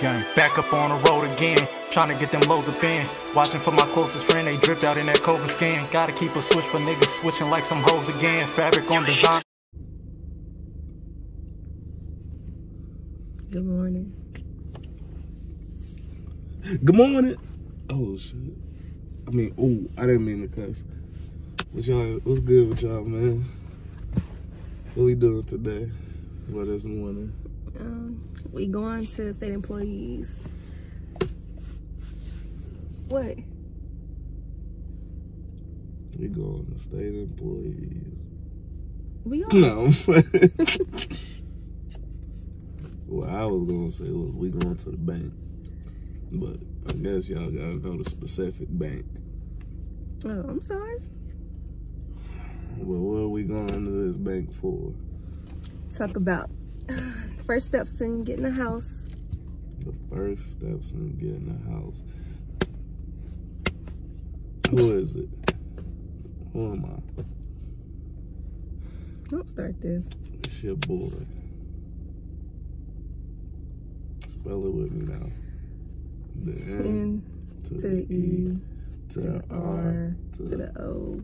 Gang, back up on the road again. Trying to get them loads up in. Watching for my closest friend, they dripped out in that Cobra skin. Gotta keep a switch for niggas switching like some hoes again. Fabric on design. Good morning. Good morning. Oh shit. I mean, oh, I didn't mean to cuss. What y'all? What's good with y'all, man? What we doing today? Well, this morning. Um, we going to state employees. What? We going to state employees. We are. No. what I was gonna say was we going to the bank, but I guess y'all gotta know the specific bank. Oh, I'm sorry. Well, what are we going to this bank for? Talk about first steps in getting a house. The first steps in getting a house. Who is it? Who am I? Don't start this. It's your boy. Spell it with me now. The N N to, to the E to to the the R R to the O.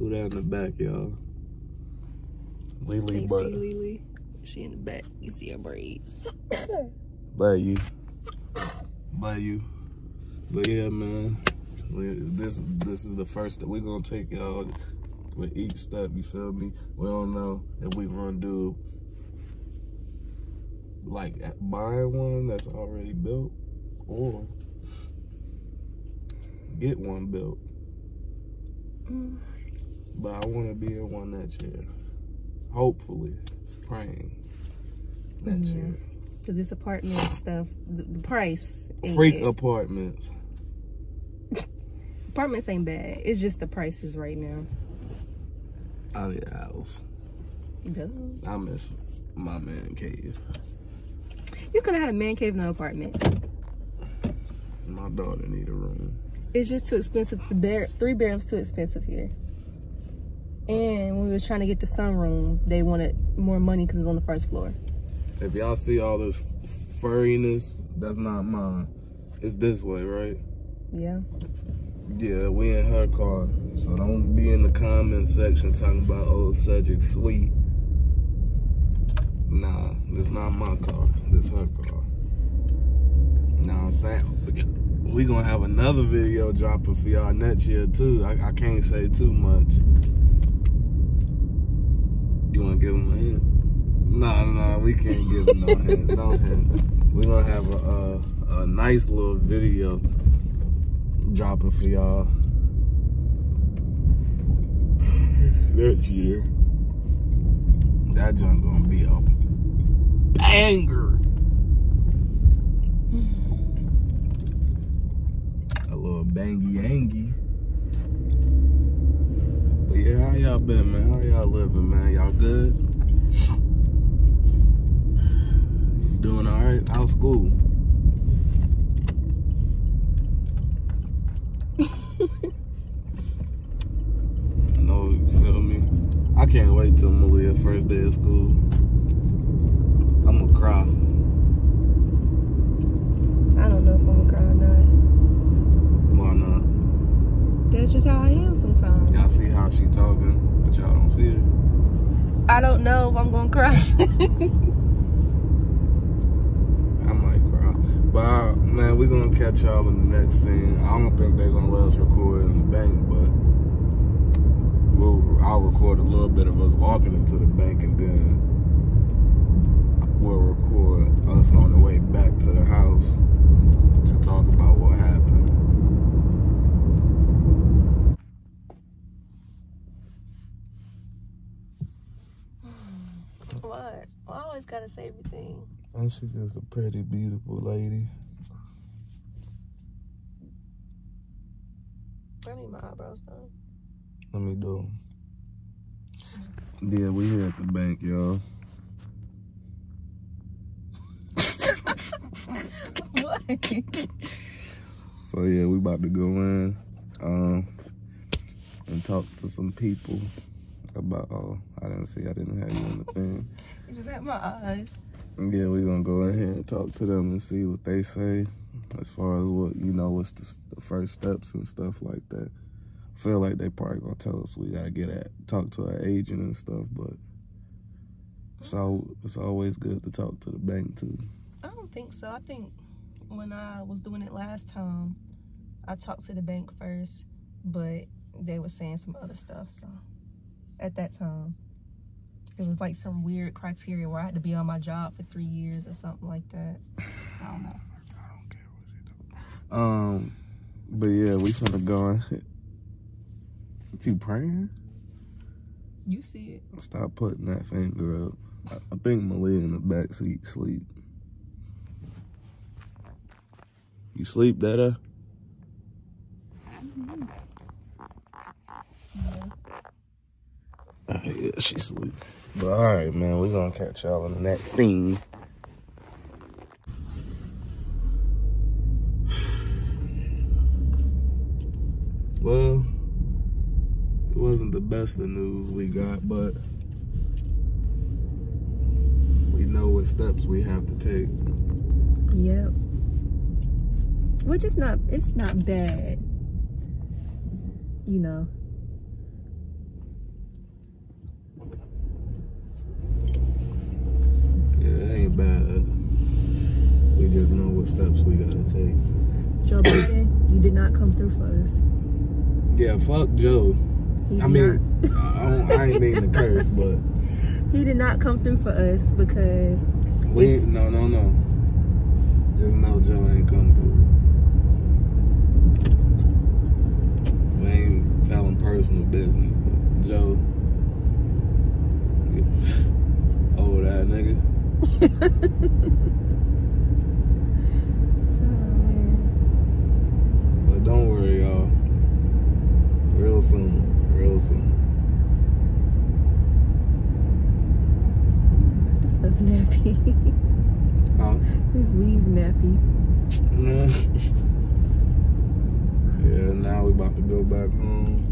Who that in the back, y'all? Lily Butt. see Lily. She in the back. You see her braids. By you. By you. But yeah, man. we- This this is the first that we're gonna take y'all with each step. You feel me? We don't know if we gonna do like buying one that's already built or get one built. Mm. But I want to be in one next year. Hopefully, praying next Yeah. year. Cause this apartment stuff, the, the price. Freak it. apartments. Apartments ain't bad. It's just the prices right now. out of the house. I miss my man cave. You could have had a man cave in an apartment. My daughter need a room. It's just too expensive. The bear, three bedrooms too expensive here. And we was trying to get the sunroom, they wanted more money because it's on the first floor. If y'all see all this furriness, that's not mine. It's this way, right? Yeah. Yeah, we in her car. So don't be in the comment section talking about old Cedric sweet. Nah, this not my car. This her car. What I'm saying? We gonna have another video dropping for y'all next year too. I, I can't say too much. You wanna give them a hint? Nah, nah, we can't give them no hint. No hints. We gonna have a, a a nice little video dropping for y'all next year. That junk gonna be a banger. A little bangy angy. But yeah, how y'all been, man? How y'all living, man? Y'all good? Doing all right? How's school? I know, you feel me? I can't wait till Malia first day of school. I'm gonna cry. I don't know if I'm gonna cry or not. Why not? That's just how I am sometimes. Y'all see how she talking, but y'all don't see it. I don't know if I'm gonna cry. I might cry. But uh, man, we're gonna catch y'all in the next scene. I don't think they're gonna let us record in the bank, but we'll I'll record a little bit of us walking into the bank and then we'll record us on the way back to the house to talk about what happened. what? I always gotta say everything. And she's just a pretty, beautiful lady. I need my eyebrows done. Let me do 'em. Yeah, we here at the bank, y'all. what? So yeah, we about to go in um, and talk to some people about. Oh, I didn't see. I didn't have you in the thing. Just had my eyes. Yeah, we're gonna go ahead and talk to them and see what they say as far as what you know, what's the, the first steps and stuff like that. I feel like they probably gonna tell us we gotta get at talk to our agent and stuff, but so it's always good to talk to the bank too. I don't think so. I think when I was doing it last time, I talked to the bank first, but they were saying some other stuff. So at that time, it was like some weird criteria where I had to be on my job for three years or something like that. I don't know. I don't care what you do. Um, but yeah, we finna go keep praying. You see it. Stop putting that finger up. I, think Malia in the back seat sleep. You sleep, Dada? Uh, yeah, she sleep. But all right, man, we're gonna catch y'all in the next thing. Well, it wasn't the best of news we got, but we know what steps we have to take. Yep. Which is not it's not bad. You know. Yeah, it ain't bad. We just know what steps we gotta take. Joe Biden, you did not come through for us. Yeah, fuck Joe. He I mean, I, don't, I ain't mean to curse, but he did not come through for us because we no no no. Just know Joe ain't come through. We ain't telling personal business, but Joe, old ass nigga. But don't worry, y'all. Real soon, real soon. the stuff nappy. Huh? His weave nappy. Nah. yeah, now we about to go back home.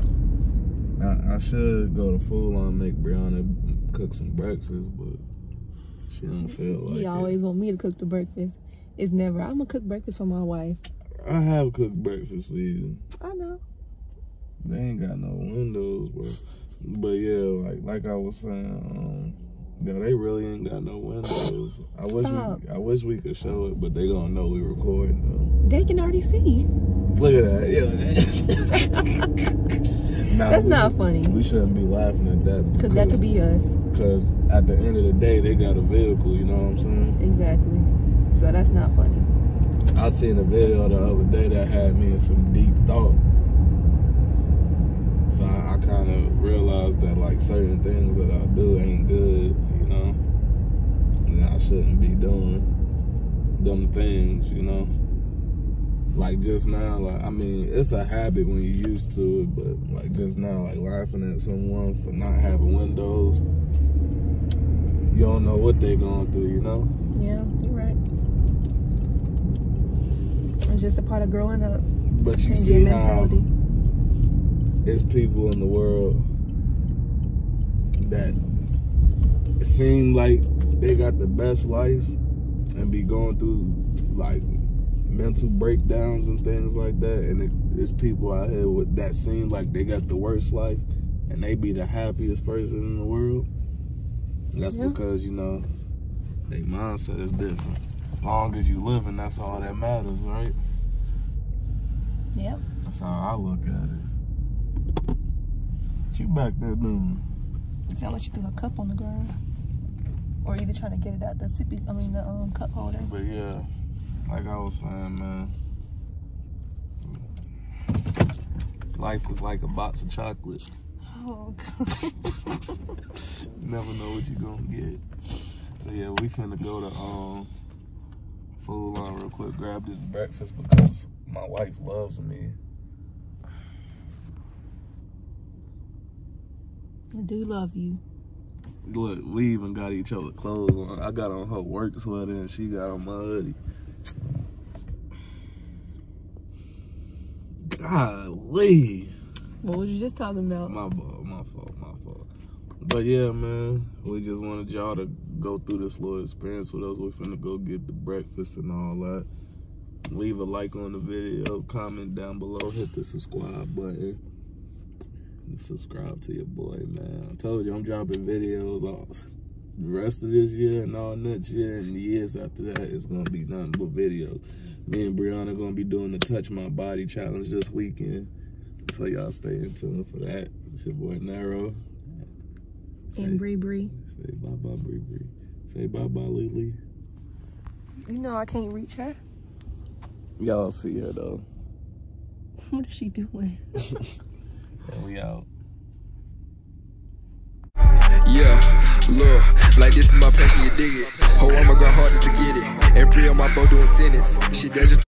I, I should go to full on make Brianna cook some breakfast, but she don't feel like he it. always want me to cook the breakfast. It's never I'm gonna cook breakfast for my wife. I have cooked breakfast for you. I know. They ain't got no windows, but but yeah, like like I was saying, um, yeah, they really ain't got no windows. I wish we I wish we could show it, but they gonna know we recording though. They can already see. Look at that, yeah. Nah, That's we not funny. We shouldn't be laughing at that Cause that could be us. because at the end of the day, they got a vehicle. You know what I'm saying? Exactly. So that's not funny. I seen a video the other day that had me in some deep thought. So I, I kind of realized that like certain things that I do ain't good, you know, and I shouldn't be doing dumb things, you know. Like just now, like I mean, it's a habit when you're used to it, but like just now, like laughing at someone for not having windows, you don't know what they're going through, you know. Yeah, you're right. It's just a part of growing up. But you see how mentality. there's people in the world that seem like they got the best life and be going through like mental breakdowns and things like that and it, it's people out here with that seem like they got the worst life and they be the happiest person in the world And that's Yeah. because you know their mindset is different long as you living that's all that matters right Yep. that's how I look at it. What you back there doing? It sounded like she threw a cup on the ground. Or either trying to get it out the sippy, I mean the um, cup holder. But yeah, like I was saying, man. Life is like a box of chocolate. Oh, God. Never know what you're gonna get. So yeah, we finna go to um Food Lion real quick, grab this breakfast because my wife loves me. I do love you. Look, we even got each other clothes on. I got on her work sweater and she got on my hoodie. Golly. What was you just talking about? My fault, my fault, my fault. but yeah, man, we just wanted y'all to go through this little experience with us. We finna go get the breakfast and all that. Leave a like on the video, comment down below, hit the subscribe button. And subscribe to your boy, man. I told you I'm dropping videos all the rest of this year and all next year and the years after that. It's gonna be nothing but videos. Me and Brianna gonna be doing the Touch My Body challenge this weekend. So y'all stay in tune for that. It's your boy Nero. and Bree Bree. Say bye bye Bree Bree. Say bye bye Lily. You know I can't reach her. Y'all see her though. What is she doing? And we out. Yeah, look, like this is my passion, you dig it. Oh, I'ma go hardest to get it. And free on my boat doing sentence. Shit, that just